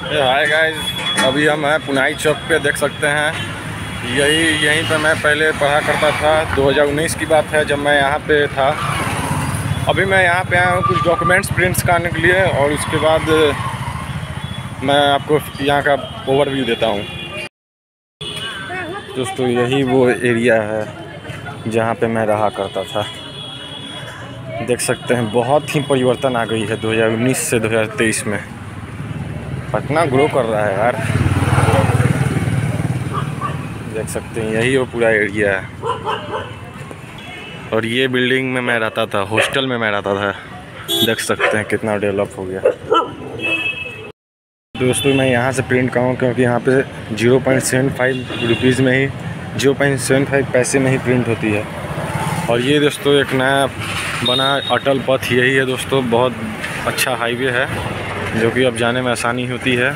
Hi guys अभी हम हैं पुनाई चौक पे, देख सकते हैं। यही, यहीं पे मैं पहले पढ़ा करता था 2019 की बात है, जब मैं यहाँ पे था। अभी मैं यहाँ पे आया हूँ कुछ डॉक्यूमेंट्स प्रिंट्स कराने के लिए, और उसके बाद मैं आपको यहाँ का ओवरव्यू देता हूँ। दोस्तों, यही वो एरिया है, जहाँ पे मैं रहा करता था। देख सकते हैं, बहुत ही परिवर्तन आ गई है 2019 से 2023 में। पटना ग्रो कर रहा है यार। देख सकते हैं, यही वो पूरा एरिया है। और ये बिल्डिंग में मैं रहता था हॉस्टल में मैं रहता था। देख सकते हैं कितना डेवलप हो गया। दोस्तों, मैं यहाँ से प्रिंट कराऊँ क्योंकि यहाँ पे zero point seven five rupees में ही ज़ीरो पॉइंट सेवन फाइव पैसे में ही प्रिंट होती है। और ये दोस्तों, एक नया बना अटल पथ, यही है दोस्तों, बहुत अच्छा हाईवे है। जो कि अब जाने में आसानी होती है।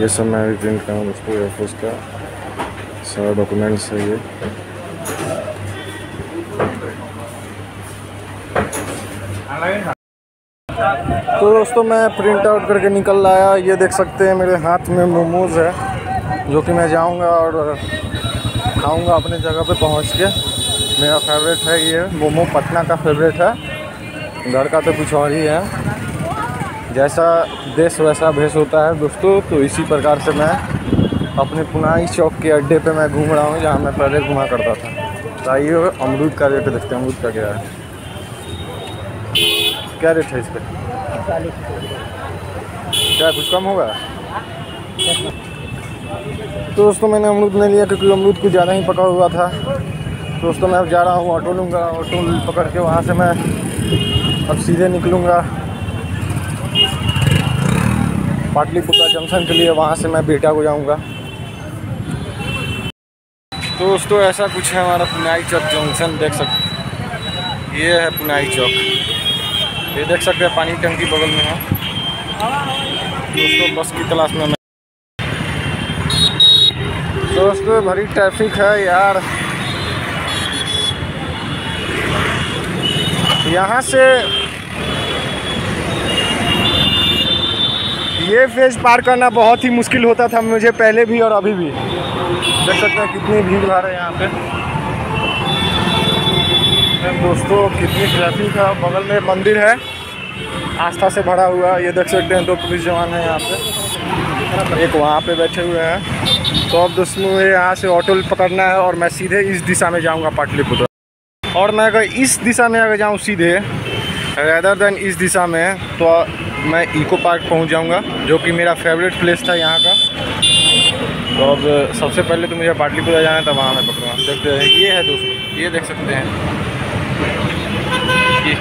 ये सब मैं भी प्रिंट कराऊँ दोस्तों एयरफोर्स का सारा डॉक्यूमेंट्स है ये। तो दोस्तों, मैं प्रिंट आउट करके निकल आया। ये देख सकते हैं, मेरे हाथ में मोमोज़ है, जो कि मैं जाऊँगा और खाऊँगा अपने जगह पे पहुँच के। मेरा फेवरेट है ये मोमो, पटना का फेवरेट है। घर का तो कुछ और ही है। जैसा देश वैसा भेष होता है दोस्तों तो इसी प्रकार से मैं अपने पुनाई चौक के अड्डे पे मैं घूम रहा हूँ, जहाँ मैं पहले घुमा करता था। तो आइए, अमरूद का रेट देखते हैं, अमरूद का क्या है। क्या रेट है इस पर क्या, कुछ कम होगा? तो दोस्तों, मैंने अमरूद नहीं लिया क्योंकि अमरूद कुछ ज़्यादा ही पका हुआ था। दोस्तों, मैं अब जा रहा हूँ ऑटो लूँगा ऑटो पकड़ के वहाँ से मैं अब सीधे निकलूँगा। पाटलिपुत्रा जंक्शन के लिए वहाँ से मैं बेटा को जाऊँगा। तो दोस्तों, ऐसा कुछ है हमारा पुनाई चौक जंक्शन, देख सकते ये है पुनाई चौक। ये देख सकते हैं, पानी टंकी बगल में है। दोस्तों, बस की में मैं दोस्तों, भरी ट्रैफ़िक है यार। यहाँ से ये फ़ेज़ पार करना बहुत ही मुश्किल होता था मुझे पहले भी और अभी भी। देख सकते हैं कितनी भीड़ भाड़ है यहाँ पे। दोस्तों, कितनी ट्रैफ़िक है? बगल में मंदिर है। आस्था से भरा हुआ ये देख सकते हैं, दो पुलिस जवान हैं यहाँ पे। एक वहाँ पे बैठे हुए हैं। तो अब दोस्तों, मुझे यहाँ से ऑटो पकड़ना है और मैं सीधे इस दिशा में जाऊँगा पाटलिपुत्र। और मैं अगर इस दिशा में अगर जाऊँ सीधे रेदर देन इस दिशा में तो मैं इको पार्क पहुँच जाऊँगा, जो कि मेरा फेवरेट प्लेस था यहाँ का। तो अब सबसे पहले तो मुझे पाटलिपुत्र जाना था वहाँ मैं पकड़ूँगा। देखते हैं। ये है दोस्तों, ये देख सकते हैं। ये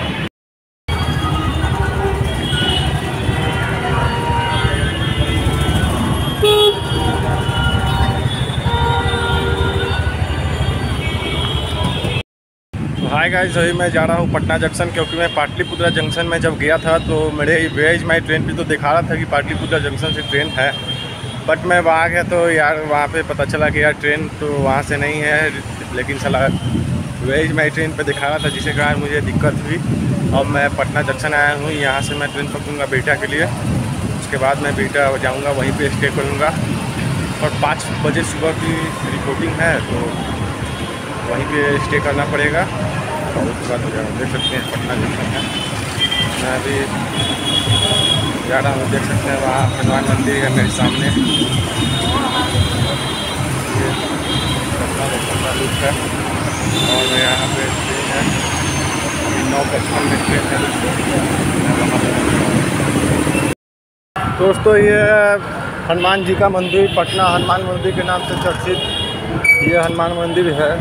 हाय गाइस अभी मैं जा रहा हूँ पटना जंक्शन क्योंकि मैं पाटलिपुत्रा जंक्शन में जब गया था तो मेरे वेज माई ट्रेन पे तो दिखा रहा था कि पाटलिपुत्रा जंक्शन से ट्रेन है। बट मैं वहाँ गया तो यार वहाँ पे पता चला कि यार ट्रेन तो वहाँ से नहीं है, लेकिन सला वेज मैं ट्रेन पर दिखा रहा था जिसके कारण मुझे दिक्कत हुई। अब मैं पटना जंक्शन आया हूँ, यहाँ से मैं ट्रेन पकड़ूँगा बेटा के लिए। उसके बाद मैं बेटा जाऊँगा, वहीं पर स्टे करूँगा। और पाँच बजे सुबह की रिपोर्टिंग है तो वहीं पे स्टे करना पड़ेगा। और उसके बाद देख सकते हैं, पटना जंक्शन है। मैं अभी जा रहा हूँ, देख सकते हैं वहाँ हनुमान मंदिर है मेरे सामने। पटना का लुक है। और यहाँ पे नौ पचपन में ट्रेन है। दोस्तों, ये हनुमान जी का मंदिर, पटना हनुमान मंदिर के नाम से चर्चित ये हनुमान मंदिर है।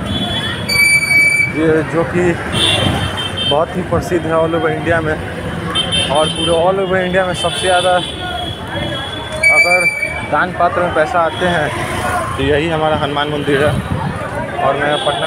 ये जो कि बहुत ही प्रसिद्ध है ऑल ओवर इंडिया में। और पूरे ऑल ओवर इंडिया में सबसे ज़्यादा अगर दान पात्र में पैसा आते हैं तो यही हमारा हनुमान मंदिर है। और मैं पटना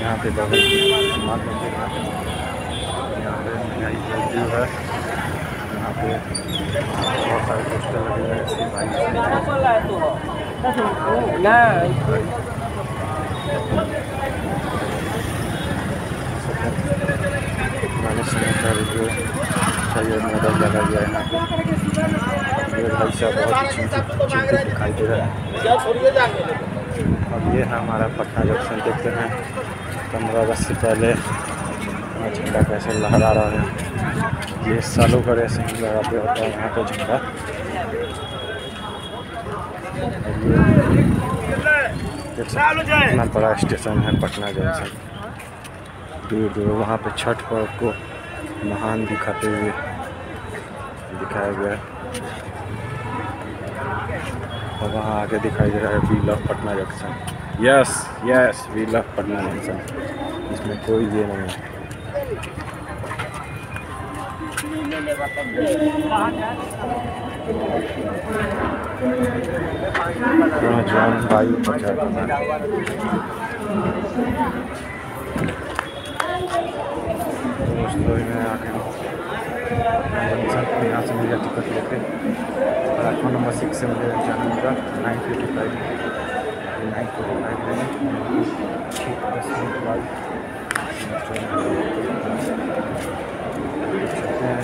यहाँ पे मंदिर यहाँ पे मिठाई जल्दी है। यहाँ पे बहुत सारे पोस्टर लगे हुए हैं, ऐसी सुना चाहिए मॉडल लगा गया है बहुत चिंतित दिखाई दे रहा है। अब ये है हमारा पटना जंक्शन, देखते हैं पंद्रह अगस्त से पहले झंडा कैसे लहरा रहा है। ये सालों का ही लहराते होता है यहाँ पे झंडा। इतना बड़ा स्टेशन है पटना जंक्शन। दूर दूर वहाँ पे छठ पर्व को महान दिखाते हुए दिखाया गया है। और वहाँ आगे दिखाई दे रहा है we love Patna junction yes yes we love Patna junction इसमें कोई ये नहीं है। वायु पर जाते दोस्तों आके जंक्शन यहाँ से मेरा टिकट लेके और अकाउंट नंबर सिक्स से मुझे जाना होगा nine fifty five nine fifty five में। ठीक, दस मिनट बाद। हैं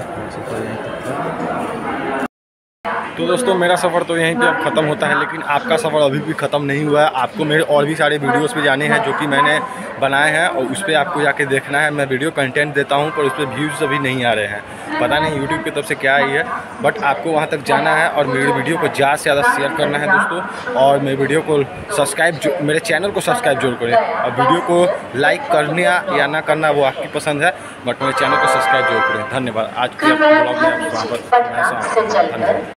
तो दोस्तों, मेरा सफ़र तो यहीं पे अब ख़त्म होता है, लेकिन आपका सफ़र अभी भी ख़त्म नहीं हुआ है। आपको मेरे और भी सारे वीडियोस पे जाने हैं, जो कि मैंने बनाए हैं, और उस पर आपको जाके देखना है। मैं वीडियो कंटेंट देता हूँ, पर उस पर व्यूज़ अभी नहीं आ रहे हैं। पता नहीं यूट्यूब की तरफ़ से क्या आई है बट आपको वहाँ तक जाना है, और मेरे वीडियो को ज़्यादा से ज़्यादा शेयर करना है दोस्तों, और मेरे वीडियो को सब्सक्राइब मेरे चैनल को सब्सक्राइब ज़रूर करें। और वीडियो को लाइक करना या ना करना वो आपकी पसंद है बट मेरे चैनल को सब्सक्राइब ज़रूर करें। धन्यवाद। आज के ब्लॉग में वहाँ पर धन्यवाद।